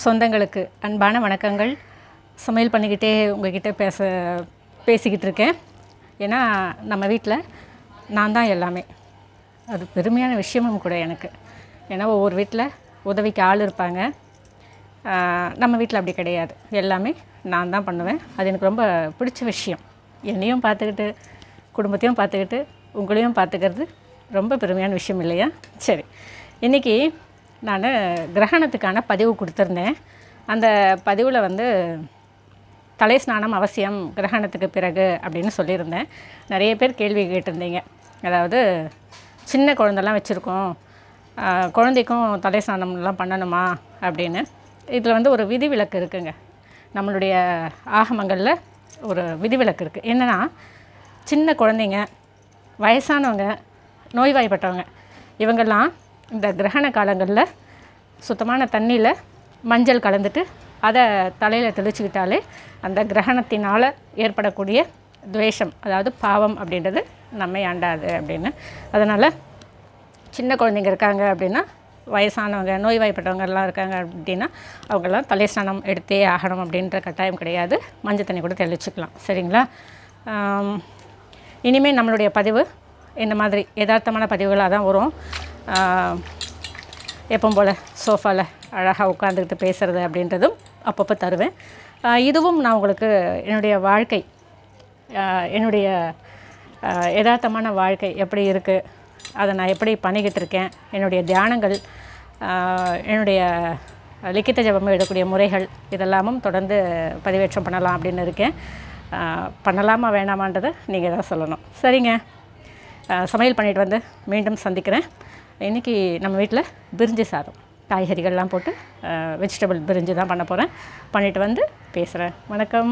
சொந்தங்களுக்கு அன்பான வணக்கங்கள். சமையல் பண்ணிக்கிட்டே உங்ககிட்ட பேச பேசிக்கிட்டு இருக்கேன் ஏன்னா நம்ம வீட்டில் நான் தான் எல்லாமே. அது பெருமையான விஷயமும் கூட எனக்கு. ஏன்னா ஒவ்வொரு வீட்டில் உதவிக்கு ஆள் இருப்பாங்க. நம்ம வீட்டில் அப்படி கிடையாது. எல்லாமே நான் தான் பண்ணுவேன். அது எனக்கு ரொம்ப பிடிச்ச விஷயம். என்னையும் பார்த்துக்கிட்டு குடும்பத்தையும் பார்த்துக்கிட்டு உங்களையும் பார்த்துக்கிறது ரொம்ப பெருமையான விஷயம் இல்லையா? சரி. இன்றைக்கி நான் கிரகணத்துக்கான பதிவு கொடுத்துருந்தேன். அந்த பதிவில் வந்து தலை ஸ்நானம் அவசியம் கிரகணத்துக்கு பிறகு அப்படின்னு சொல்லியிருந்தேன். நிறைய பேர் கேள்வி கேட்டிருந்தீங்க. அதாவது சின்ன குழந்தெல்லாம் வச்சுருக்கோம். குழந்தைக்கும் தலை ஸ்நானம்லாம் பண்ணணுமா அப்படின்னு. இதில் வந்து ஒரு விதிவிலக்கு இருக்குங்க. நம்மளுடைய ஆகமங்களில் ஒரு விதிவிலக்கு இருக்குது என்னென்னா சின்ன குழந்தைங்க வயசானவங்க நோய்வாய்ப்பட்டவங்க இவங்கெல்லாம் இந்த கிரகண காலங்களில் சுத்தமான தண்ணியில் மஞ்சள் கலந்துட்டு அதை தலையில் தெளிச்சுக்கிட்டாலே அந்த கிரகணத்தினால் ஏற்படக்கூடிய துவேஷம் அதாவது பாவம் அப்படின்றது நம்மை ஆண்டாது அப்படின்னு. அதனால் சின்ன குழந்தைங்க இருக்காங்க அப்படின்னா வயசானவங்க நோய்வாய்ப்பட்டவங்கள்லாம் இருக்காங்க அப்படின்னா அவங்கெல்லாம் தலை ஸ்நானம் எடுத்தே ஆகணும் அப்படின்ற கட்டாயம் கிடையாது. மஞ்சள் தண்ணி கூட தெளிச்சுக்கலாம். சரிங்களா? இனிமேல் நம்மளுடைய பதிவு இந்த மாதிரி யதார்த்தமான பதிவுகளாக தான் வரும். எப்பவும் போல் சோஃபாவில் அழகாக உட்காந்துக்கிட்டு பேசுகிறது அப்படின்றதும் அப்பப்போ தருவேன். இதுவும் நான் உங்களுக்கு என்னுடைய வாழ்க்கை என்னுடைய யதார்த்தமான வாழ்க்கை எப்படி இருக்குது அதை நான் எப்படி பண்ணிக்கிட்டு இருக்கேன் என்னுடைய தியானங்கள் என்னுடைய லிக்கித்த ஜபம் எடுக்கக்கூடிய முறைகள் இதெல்லாமும் தொடர்ந்து பதிவேற்றம் பண்ணலாம் அப்படின்னு இருக்கேன். பண்ணலாமா வேணாமான்றதை நீங்கள் தான் சொல்லணும். சரிங்க. சமையல் பண்ணிட்டு வந்து மீண்டும் சந்திக்கிறேன். இன்றைக்கி நம்ம வீட்டில் பிரிஞ்சு சாதம் காய்கறிகள்லாம் போட்டு வெஜிடபிள் பிரிஞ்சு தான் பண்ண போகிறேன் பண்ணிட்டு வந்து பேசுகிறேன் வணக்கம்.